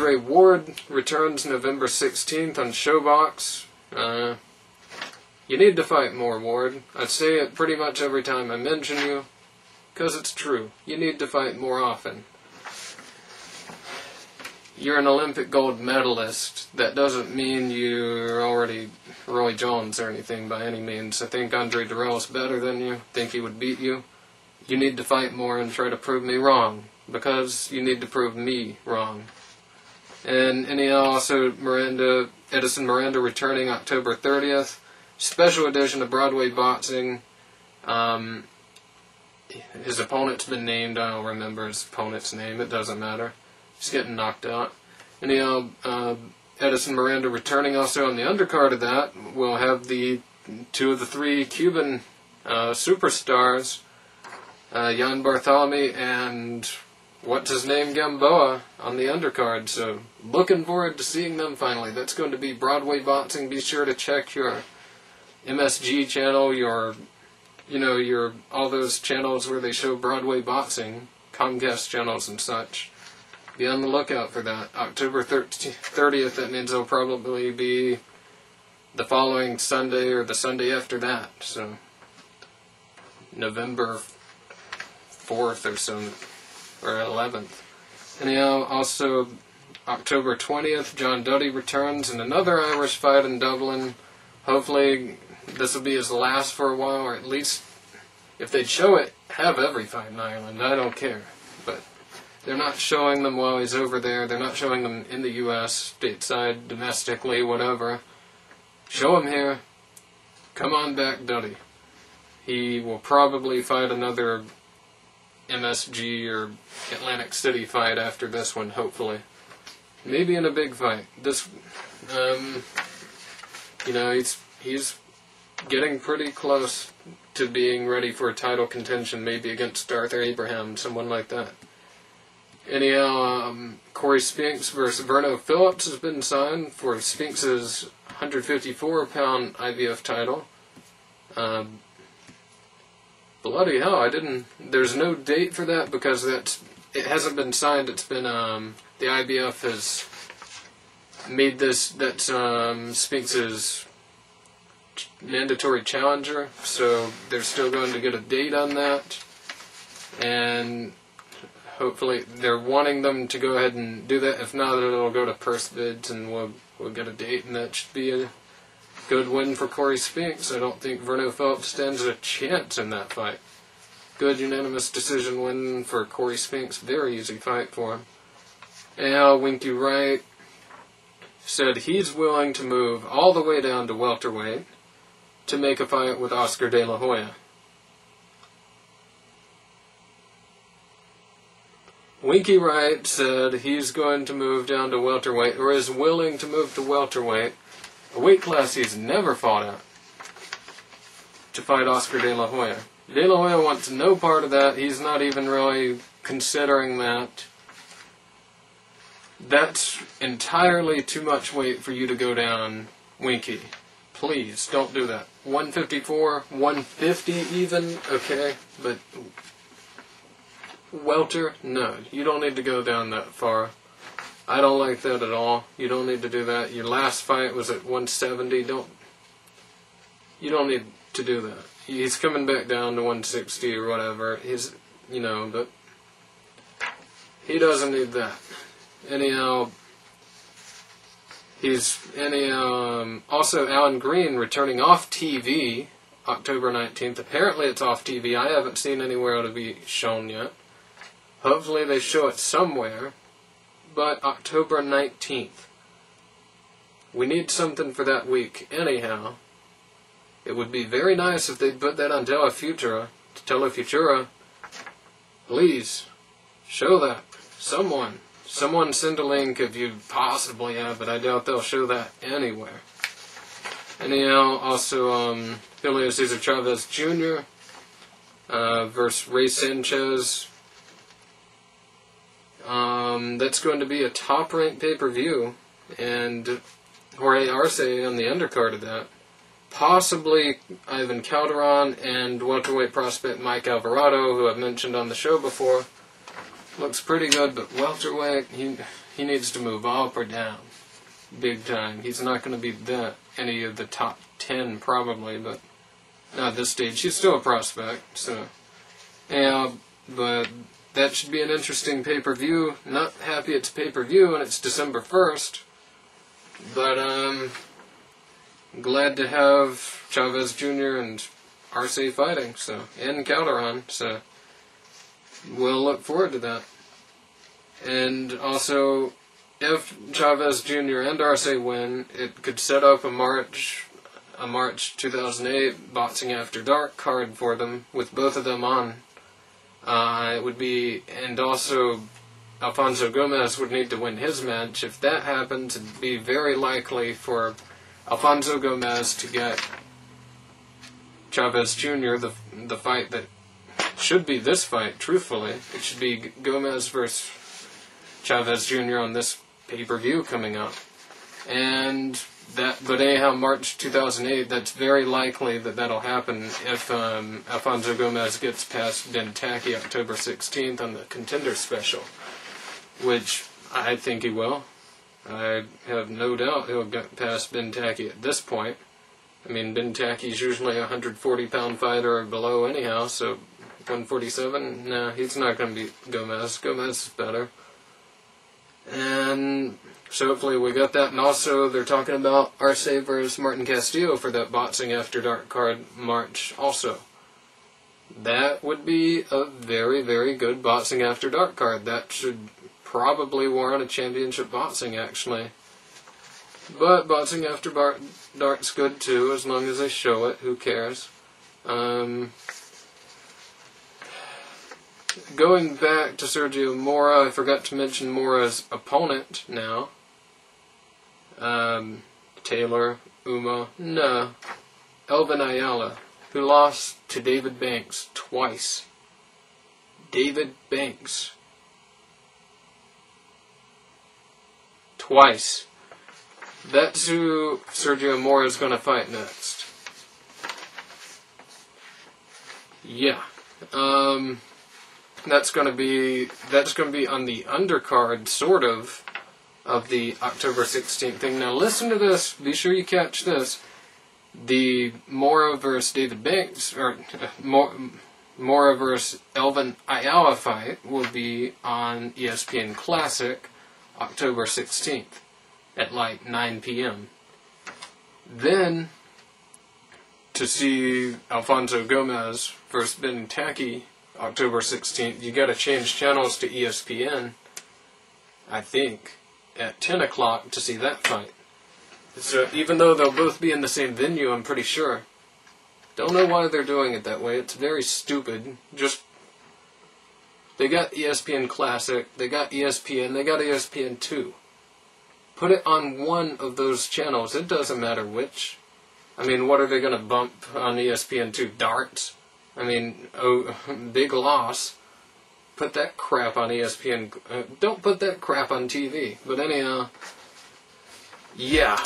Andre Ward returns November 16th on ShoBox. Uh, you need to fight more, Ward. I say it pretty much every time I mention you, because it's true. You need to fight more often. You're an Olympic gold medalist. That doesn't mean you're already Roy Jones or anything by any means. I think Andre Dirrell's better than you. think he would beat you. You need to fight more and try to prove me wrong, because you need to prove me wrong. And also Miranda Edison Miranda returning October 30th special edition of Broadway Boxing. Um, his opponent's been named. I don't remember his opponent's name. It doesn't matter. He's getting knocked out. Anyhow, uh, Edison Miranda returning also on the undercard of that. We'll have the two of the three Cuban uh, superstars, uh, Yan Barthelemy and what's his name Gamboa on the undercard. So looking forward to seeing them finally. That's going to be Broadway Boxing. Be sure to check your MSG channel, your, you know, your all those channels where they show Broadway boxing, Comcast channels and such. Be on the lookout for that. October 30th, that means it'll probably be the following Sunday or the Sunday after that. So, November 4th or so, or 11th. Anyhow, also October 20th, John Duddy returns in another Irish fight in Dublin. Hopefully, this will be his last for a while, or at least if they'd show it, have every fight in Ireland. I don't care, but they're not showing them while he's over there. They're not showing them in the U.S., stateside, domestically, whatever. Show him here. Come on back, Duddy. He will probably fight another MSG or Atlantic City fight after this one, hopefully. Maybe in a big fight. This, um, you know, he's he's getting pretty close to being ready for a title contention, maybe against Arthur Abraham, someone like that. Anyhow, um, Corey Spinks versus Verno Phillips has been signed for Spinks's 154 pound IBF title. Um, bloody hell, I didn't. There's no date for that because that's it hasn't been signed. It's been um, the IBF has made this that um, is mandatory challenger, so they're still going to get a date on that. And hopefully they're wanting them to go ahead and do that. If not, it'll go to purse bids and we'll we'll get a date, and that should be a good win for Corey Spinks. I don't think Verno Phillips stands a chance in that fight. Good unanimous decision win for Corey Spinks. Very easy fight for him. Al Winky Wright said he's willing to move all the way down to welterweight to make a fight with Oscar De La Hoya. Winky Wright said he's going to move down to welterweight, or is willing to move to welterweight, a weight class he's never fought at, to fight Oscar De La Hoya. De La Hoya wants no part of that. He's not even really considering that. That's entirely too much weight for you to go down, Winky. Please don't do that. 154, 150 even, okay, but welter, no, you don't need to go down that far. I don't like that at all. You don't need to do that. Your last fight was at 170. Don't you don't need to do that. He's coming back down to 160 or whatever. He's you know, but he doesn't need that. Anyhow, He's any um, also Allan Green returning off TV October 19th. Apparently it's off TV. I haven't seen anywhere to be shown yet. Hopefully they show it somewhere. But October 19th. We need something for that week anyhow. It would be very nice if they'd put that on Telefutura. Telefutura, please, show that. Someone. Someone send a link if you possibly have, but I doubt they'll show that anywhere. Anyhow, also um, Julio Cesar Chavez Jr. Uh, versus Ray Sanchez. Um, that's going to be a top ranked pay per view, and Jorge Arce on the undercard of that. Possibly Ivan Calderon and welterweight prospect Mike Alvarado, who I've mentioned on the show before looks pretty good, but welterweight, he he needs to move up or down, big time. He's not going to be the any of the top ten probably, but not at this stage. He's still a prospect, so yeah. But that should be an interesting pay per view. Not happy it's pay per view and it's December first, but um, glad to have Chavez Jr. and Arce fighting. So and Calderon. So we'll look forward to that. And also, if Chavez Jr. and Arce win, it could set up a March a March 2008 Boxing After Dark card for them, with both of them on. Uh, it would be, and also Alfonso Gomez would need to win his match. If that happens, it'd be very likely for Alfonso Gomez to get Chavez Jr. the the fight that should be this fight. Truthfully, it should be Gomez versus Chavez Jr. on this pay per view coming up, and that. But anyhow, March 2008. That's very likely that that'll happen if um, Alfonso Gomez gets past Ben Tackie October 16th on the Contender Special, which I think he will. I have no doubt he'll get past Ben Tackie at this point. I mean, Ben Tackie's usually a 140 pound fighter or below, anyhow, so 147, nah, he's not going to beat Gomez. Gomez is better. And so hopefully we got that. And also, they're talking about Arce versus Martin Castillo for that Boxing After Dark card March also. That would be a very, very good Boxing After Dark card. That should probably warrant a championship boxing, actually. But Boxing After Bar- Dark's good too, as long as they show it. Who cares? Um, going back to Sergio Mora, I forgot to mention Mora's opponent now. Um, Taylor, Uma, no. Elvin Ayala, who lost to David Banks twice. David Banks. Twice. That's who Sergio Mora is going to fight next. Yeah. Um, that's going to be that's going to be on the undercard, sort of, of the October 16th thing. Now listen to this. Be sure you catch this. The Mora versus David Banks, or uh, Mora versus Elvin Ayala fight will be on ESPN Classic October 16th at like 9 p.m. Then, to see Alfonso Gomez versus Ben Tackie October 16th, you got to change channels to ESPN, I think, at 10 o'clock to see that fight. So even though they'll both be in the same venue, I'm pretty sure. Don't know why they're doing it that way. It's very stupid. Just they got ESPN Classic, they got ESPN, they got ESPN 2. Put it on one of those channels. It doesn't matter which. I mean, what are they going to bump on ESPN 2? Darts? I mean, oh, big loss. Put that crap on ESPN. Uh, don't put that crap on TV. But anyhow, yeah.